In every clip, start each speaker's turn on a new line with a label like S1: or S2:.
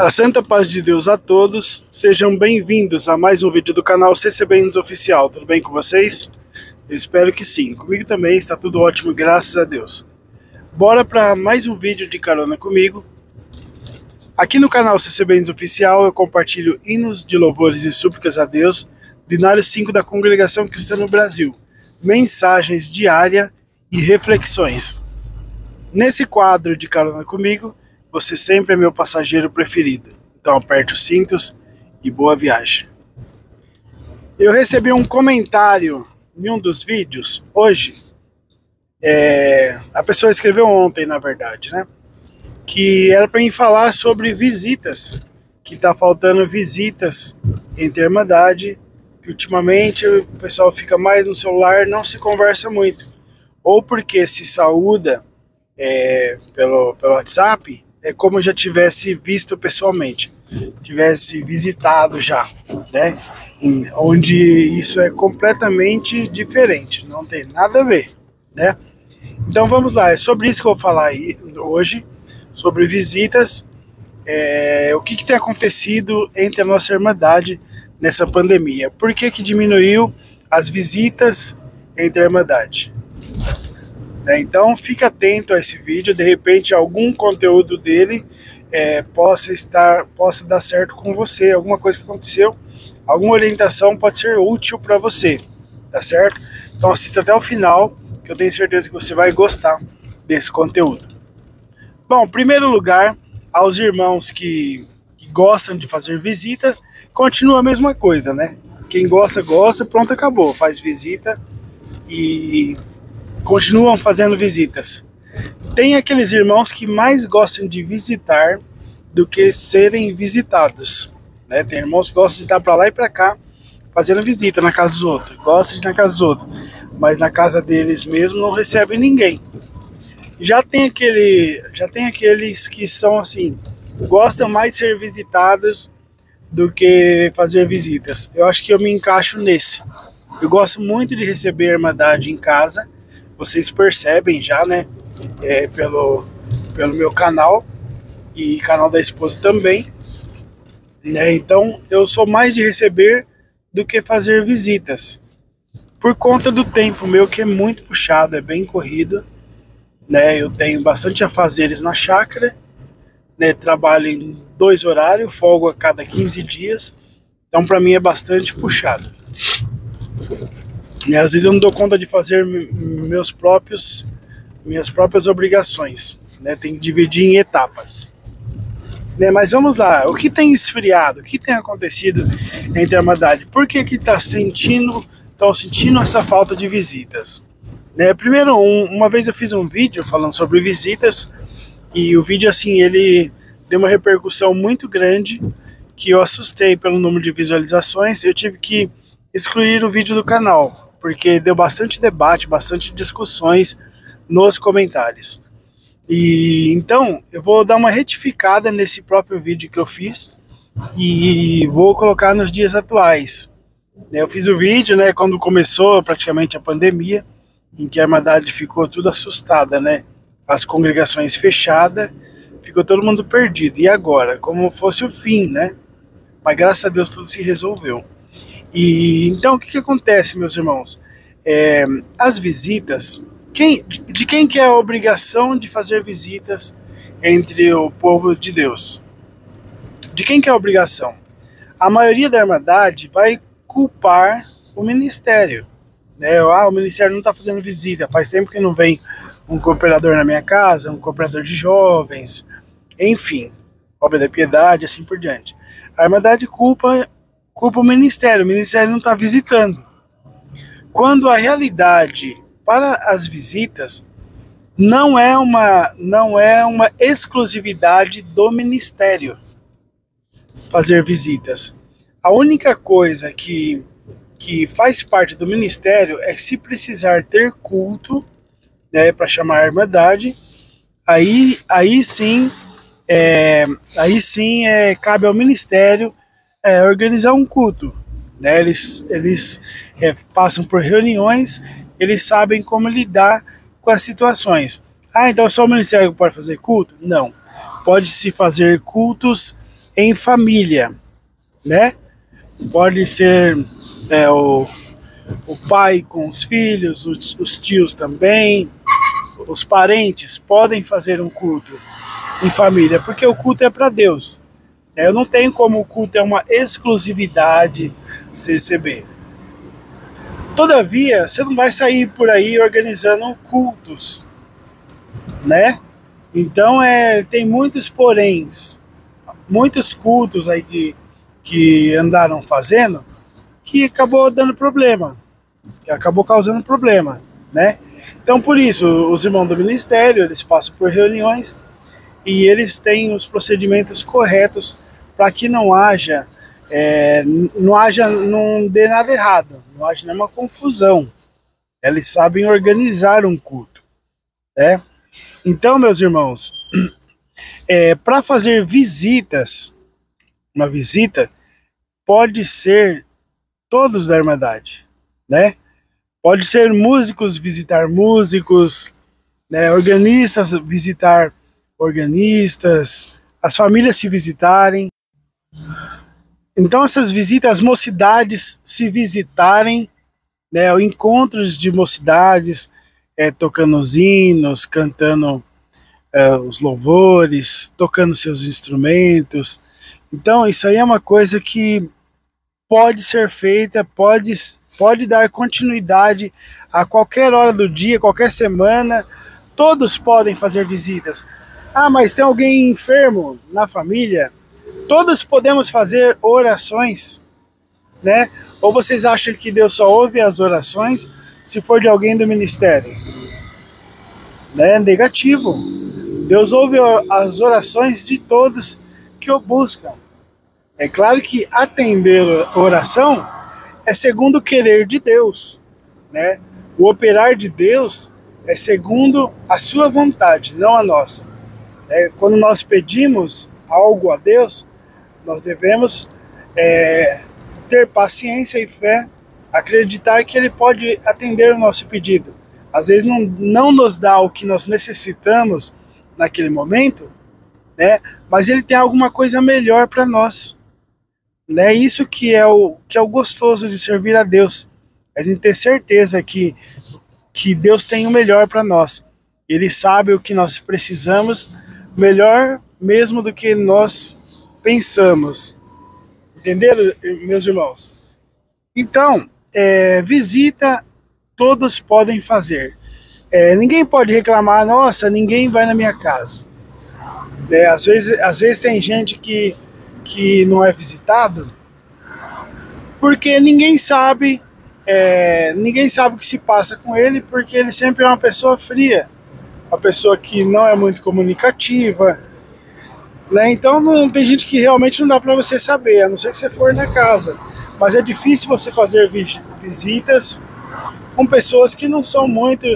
S1: A santa paz de Deus a todos, sejam bem-vindos a mais um vídeo do canal CCBNs Oficial, tudo bem com vocês? Eu espero que sim, comigo também está tudo ótimo, graças a Deus. Bora para mais um vídeo de carona comigo. Aqui no canal CCBNs Oficial eu compartilho hinos de louvores e súplicas a Deus, binário 5 da Congregação Cristã no Brasil, mensagens diárias e reflexões. Nesse quadro de carona comigo, você sempre é meu passageiro preferido. Então aperte os cintos e boa viagem. Eu recebi um comentário em um dos vídeos hoje. É, a pessoa escreveu ontem, na verdade, né? Que era para mim falar sobre visitas, que tá faltando visitas entre a Irmandade, que ultimamente o pessoal fica mais no celular, não se conversa muito. Ou porque se saúda é, pelo, pelo WhatsApp, é como já tivesse visto pessoalmente, tivesse visitado já, né? Onde isso é completamente diferente, não tem nada a ver, né? Então vamos lá, é sobre isso que eu vou falar aí, hoje, sobre visitas, é, o que, que tem acontecido entre a nossa Irmandade nessa pandemia, por que, que diminuiu as visitas entre a Irmandade. Né? Então fique atento a esse vídeo, de repente algum conteúdo dele é, possa estar, possa dar certo com você, alguma coisa que aconteceu, alguma orientação pode ser útil para você, tá certo? Então assista até o final, que eu tenho certeza que você vai gostar desse conteúdo. Bom, em primeiro lugar, aos irmãos que, que gostam de fazer visita, continua a mesma coisa, né? Quem gosta, gosta, pronto, acabou. Faz visita e continuam fazendo visitas. Tem aqueles irmãos que mais gostam de visitar do que serem visitados. Né? Tem irmãos que gostam de estar para lá e para cá fazendo visita na casa dos outros. Gostam de ir na casa dos outros, mas na casa deles mesmo não recebem ninguém. Já tem aquele, já tem aqueles que são assim, gostam mais de ser visitados do que fazer visitas. Eu acho que eu me encaixo nesse. Eu gosto muito de receber a Irmandade em casa vocês percebem já, né? É, pelo, pelo meu canal e canal da esposa também. Né? Então eu sou mais de receber do que fazer visitas. Por conta do tempo meu que é muito puxado, é bem corrido. Né? Eu tenho bastante afazeres na chácara. Né? Trabalho em dois horários, folgo a cada 15 dias. Então para mim é bastante puxado. E às vezes eu não dou conta de fazer meus próprios, minhas próprias obrigações. Né? Tem que dividir em etapas. Né? Mas vamos lá, o que tem esfriado? O que tem acontecido entre a? Por que que está sentindo, estão sentindo essa falta de visitas? Né? Primeiro, um, uma vez eu fiz um vídeo falando sobre visitas e o vídeo assim ele deu uma repercussão muito grande que eu assustei pelo número de visualizações. Eu tive que excluir o vídeo do canal porque deu bastante debate, bastante discussões nos comentários. E então eu vou dar uma retificada nesse próprio vídeo que eu fiz e vou colocar nos dias atuais. Eu fiz o vídeo, né, quando começou praticamente a pandemia, em que a Irmandade ficou tudo assustada, né? As congregações fechadas, ficou todo mundo perdido. E agora, como fosse o fim, né? Mas graças a Deus tudo se resolveu. E então o que, que acontece, meus irmãos? É, as visitas, quem, de quem que é a obrigação de fazer visitas entre o povo de Deus? De quem que é a obrigação? A maioria da Irmandade vai culpar o ministério. Né? Ah, o ministério não está fazendo visita, faz tempo que não vem um cooperador na minha casa, um cooperador de jovens, enfim, obra da piedade, assim por diante. A Irmandade culpa culpa o ministério, o ministério não está visitando. Quando a realidade para as visitas não é uma não é uma exclusividade do ministério fazer visitas. A única coisa que que faz parte do ministério é se precisar ter culto, né, para chamar a irmandade, aí aí sim é, aí sim é, cabe ao ministério é, organizar um culto. Né? Eles, eles é, passam por reuniões, eles sabem como lidar com as situações. Ah, então só o ministério pode fazer culto? Não. Pode-se fazer cultos em família, né? Pode ser é, o, o pai com os filhos, os, os tios também, os parentes podem fazer um culto em família, porque o culto é para Deus. É, eu não tenho como o culto é uma exclusividade CCB. Todavia, você não vai sair por aí organizando cultos, né? Então é, tem muitos poréns, muitos cultos aí que, que andaram fazendo que acabou dando problema, que acabou causando problema, né? Então por isso os irmãos do ministério eles passam por reuniões e eles têm os procedimentos corretos para que não haja é, não haja não dê nada errado, não haja nenhuma confusão. Eles sabem organizar um culto, né? Então, meus irmãos, é, para fazer visitas, uma visita pode ser todos da Irmandade, né? Pode ser músicos visitar músicos, né? organistas visitar organistas, as famílias se visitarem. Então essas visitas, as mocidades se visitarem, né? Encontros de mocidades, é, tocando os hinos, cantando é, os louvores, tocando seus instrumentos. Então, isso aí é uma coisa que pode ser feita, pode, pode dar continuidade a qualquer hora do dia, qualquer semana. Todos podem fazer visitas. Ah, mas tem alguém enfermo na família? Todos podemos fazer orações, né? Ou vocês acham que Deus só ouve as orações se for de alguém do ministério. Né? Negativo. Deus ouve as orações de todos que o buscam. É claro que atender oração é segundo o querer de Deus. Né? O operar de Deus é segundo a sua vontade, não a nossa. É, quando nós pedimos algo a Deus, nós devemos é, ter paciência e fé acreditar que Ele pode atender o nosso pedido. Às vezes não, não nos dá o que nós necessitamos naquele momento, né? Mas Ele tem alguma coisa melhor para nós. Né? Isso que é o que é o gostoso de servir a Deus. A gente ter certeza que que Deus tem o melhor para nós. Ele sabe o que nós precisamos, melhor mesmo do que nós pensamos. Entenderam, meus irmãos? Então, é, visita todos podem fazer. É, ninguém pode reclamar, nossa, ninguém vai na minha casa. É, às, vezes, às vezes tem gente que, que não é visitado porque ninguém sabe, é, ninguém sabe o que se passa com ele, porque ele sempre é uma pessoa fria, uma pessoa que não é muito comunicativa. Né? Então não tem gente que realmente não dá para você saber, a não ser que você for na casa mas é difícil você fazer visitas com pessoas que não são muito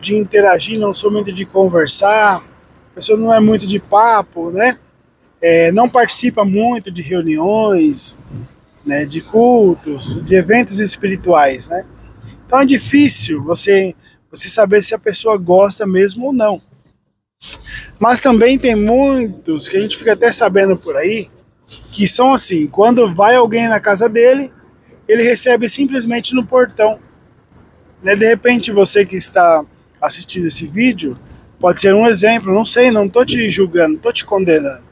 S1: de interagir, não são muito de conversar, a pessoa não é muito de papo, né? É, não participa muito de reuniões, né, de cultos, de eventos espirituais, né? Então é difícil você você saber se a pessoa gosta mesmo ou não. Mas também tem muitos que a gente fica até sabendo por aí que são assim: quando vai alguém na casa dele, ele recebe simplesmente no portão. Né? De repente, você que está assistindo esse vídeo pode ser um exemplo, não sei, não estou te julgando, estou te condenando.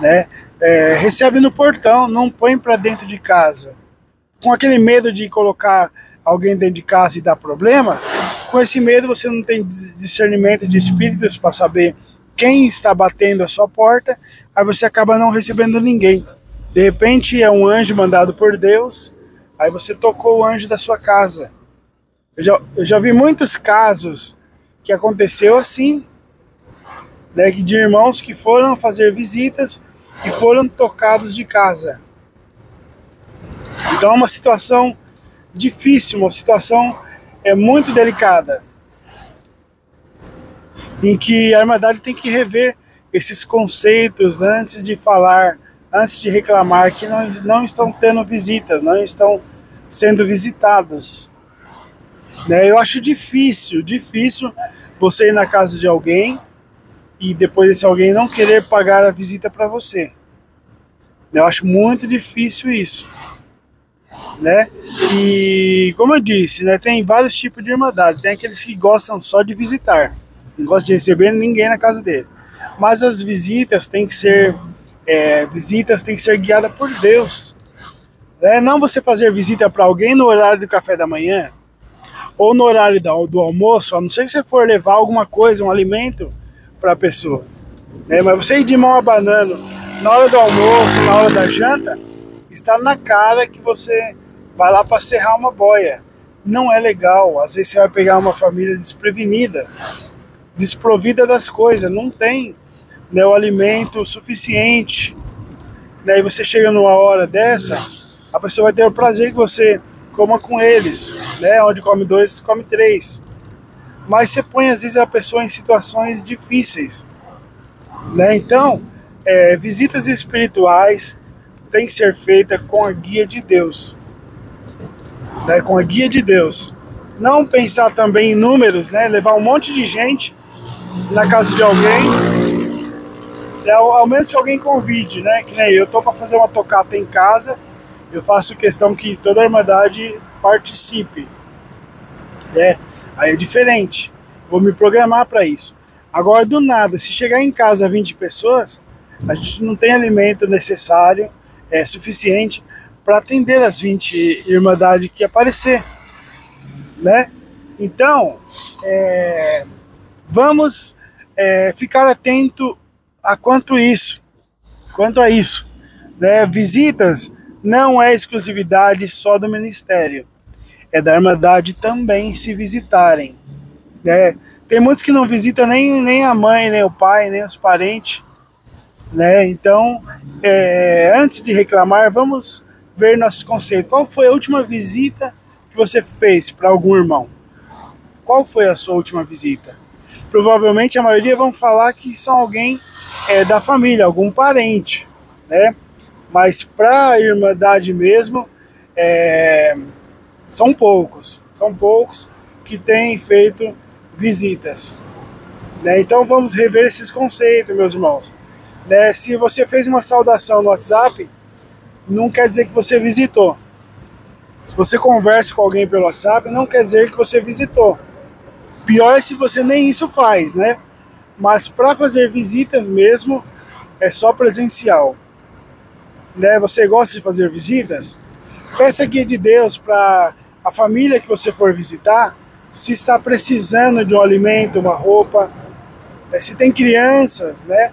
S1: Né? É, recebe no portão, não põe para dentro de casa. Com aquele medo de colocar alguém dentro de casa e dar problema, com esse medo você não tem discernimento de espíritos para saber quem está batendo a sua porta, aí você acaba não recebendo ninguém. De repente é um anjo mandado por Deus, aí você tocou o anjo da sua casa. Eu já, eu já vi muitos casos que aconteceu assim, né, de irmãos que foram fazer visitas e foram tocados de casa. Então é uma situação difícil, uma situação é muito delicada em que a Irmandade tem que rever esses conceitos antes de falar, antes de reclamar que não, não estão tendo visitas, não estão sendo visitados. Né? Eu acho difícil, difícil você ir na casa de alguém e depois esse alguém não querer pagar a visita para você. Eu acho muito difícil isso, né? E como eu disse, né, tem vários tipos de irmandade. Tem aqueles que gostam só de visitar, não gostam de receber ninguém na casa dele. Mas as visitas têm que ser é, visitas têm que ser guiadas por Deus. Né? Não você fazer visita para alguém no horário do café da manhã ou no horário do, do almoço, a não ser que você for levar alguma coisa, um alimento para a pessoa. Né? Mas você ir de mão abanando na hora do almoço, na hora da janta, está na cara que você vai lá para serrar uma boia. Não é legal. Às vezes você vai pegar uma família desprevenida, desprovida das coisas, não tem né, o alimento suficiente. Daí você chega numa hora dessa, a pessoa vai ter o prazer que você coma com eles, né? Onde come dois, come três. Mas você põe às vezes a pessoa em situações difíceis, né? Então, é, visitas espirituais tem que ser feita com a guia de Deus, né? Com a guia de Deus. Não pensar também em números, né? Levar um monte de gente na casa de alguém é, ao, ao menos que alguém convide, né? Que nem eu tô para fazer uma tocata em casa, eu faço questão que toda a Irmandade participe, né? Aí é diferente. Vou me programar para isso. Agora, do nada, se chegar em casa 20 pessoas, a gente não tem alimento necessário, é suficiente para atender as 20 irmandades que aparecer, né? Então, é, vamos é, ficar atento a quanto isso, quanto a isso, né? Visitas não é exclusividade só do ministério, é da Irmandade também se visitarem. Né? Tem muitos que não visitam nem, nem a mãe, nem o pai, nem os parentes. Né? Então, é, antes de reclamar, vamos ver nossos conceitos. Qual foi a última visita que você fez para algum irmão? Qual foi a sua última visita? Provavelmente a maioria vão falar que são alguém é, da família, algum parente, né? Mas para a Irmandade mesmo, é, são poucos, são poucos que têm feito visitas. Né? Então vamos rever esses conceitos, meus irmãos. Né? Se você fez uma saudação no WhatsApp, não quer dizer que você visitou. Se você conversa com alguém pelo WhatsApp, não quer dizer que você visitou. Pior é se você nem isso faz, né? mas para fazer visitas mesmo é só presencial. Né? Você gosta de fazer visitas? Peça guia de Deus para a família que você for visitar, se está precisando de um alimento, uma roupa, né? se tem crianças, né?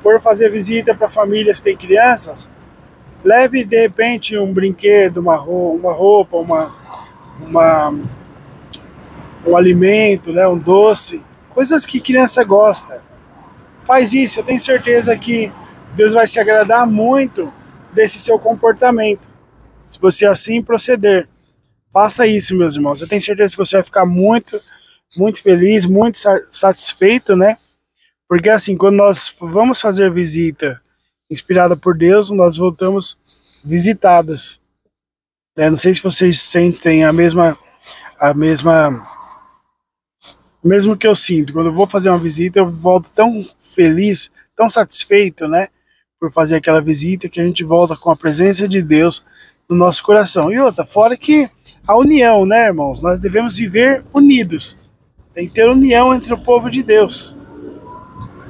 S1: For fazer visita para famílias que têm crianças, leve de repente um brinquedo, uma roupa, uma, uma um alimento, né? um doce coisas que criança gosta. Faz isso, eu tenho certeza que Deus vai se agradar muito desse seu comportamento. Se você assim proceder, faça isso, meus irmãos. Eu tenho certeza que você vai ficar muito, muito feliz, muito satisfeito, né? Porque assim, quando nós vamos fazer visita inspirada por Deus, nós voltamos visitados. É, não sei se vocês sentem a mesma, a mesma mesmo que eu sinto, quando eu vou fazer uma visita, eu volto tão feliz, tão satisfeito, né, por fazer aquela visita, que a gente volta com a presença de Deus no nosso coração. E outra, fora que a união, né, irmãos, nós devemos viver unidos. Tem que ter união entre o povo de Deus.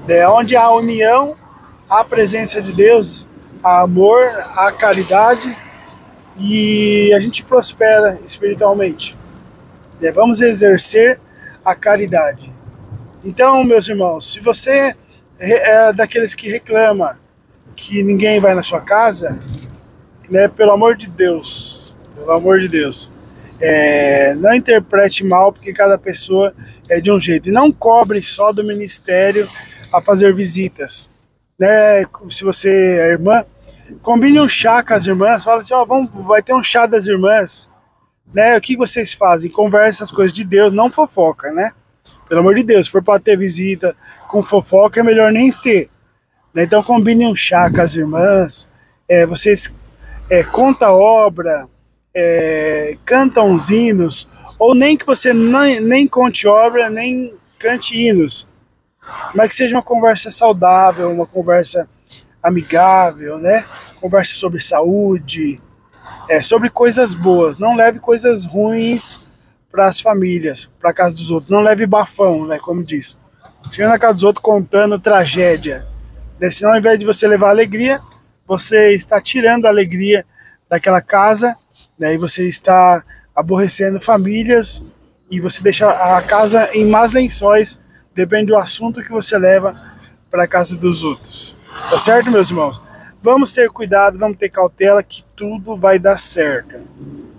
S1: É onde há união, a presença de Deus, há amor, há caridade e a gente prospera espiritualmente. Devemos exercer a caridade. Então, meus irmãos, se você é daqueles que reclama que ninguém vai na sua casa, né, pelo amor de Deus, pelo amor de Deus, é, não interprete mal, porque cada pessoa é de um jeito. E não cobre só do ministério a fazer visitas. Né? Se você é irmã, combine um chá com as irmãs, fala assim, ó, vamos, vai ter um chá das irmãs né? O que vocês fazem? Conversa as coisas de Deus, não fofoca, né? Pelo amor de Deus, se for para ter visita com fofoca, é melhor nem ter. Né? Então combine um chá com as irmãs, é, vocês é, conta obra, é, cantam uns hinos, ou nem que você nem, nem conte obra, nem cante hinos, mas que seja uma conversa saudável, uma conversa amigável, né? converse sobre saúde, é, sobre coisas boas. Não leve coisas ruins para as famílias, para casa dos outros. Não leve bafão, né, como diz. Chega na casa dos outros contando tragédia. Né? Senão, ao invés de você levar alegria, você está tirando a alegria daquela casa, né? e você está aborrecendo famílias e você deixa a casa em más lençóis, depende do assunto que você leva para casa dos outros. Tá certo, meus irmãos? Vamos ter cuidado, vamos ter cautela que tudo vai dar certo.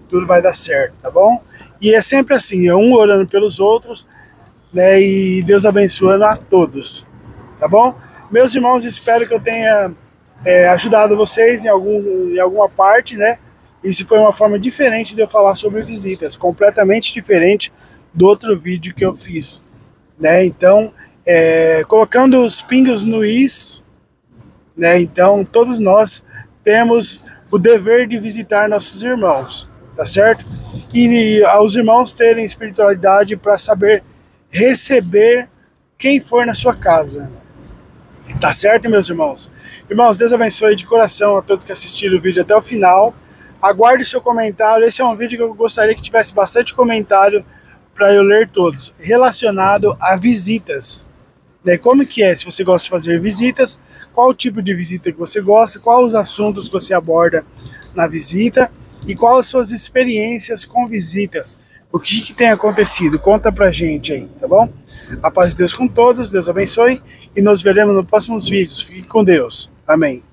S1: Tudo vai dar certo, tá bom? E é sempre assim, é um orando pelos outros, né? E Deus abençoando a todos, tá bom? Meus irmãos, espero que eu tenha é, ajudado vocês em, algum, em alguma parte, né? Isso foi uma forma diferente de eu falar sobre visitas, completamente diferente do outro vídeo que eu fiz, né? Então, é, colocando os pingos no is, né? Então, todos nós temos o dever de visitar nossos irmãos, tá certo? E, e aos irmãos terem espiritualidade para saber receber quem for na sua casa. Tá certo, meus irmãos? Irmãos, Deus abençoe de coração a todos que assistiram o vídeo até o final. Aguarde seu comentário. Esse é um vídeo que eu gostaria que tivesse bastante comentário para eu ler todos, relacionado a visitas. Né? Como que é, se você gosta de fazer visitas, qual o tipo de visita que você gosta, quais os assuntos que você aborda na visita e quais as suas experiências com visitas. O que, que tem acontecido? Conta pra gente aí, tá bom? A paz de Deus com todos, Deus abençoe e nos veremos nos próximos vídeos. Fique com Deus. Amém.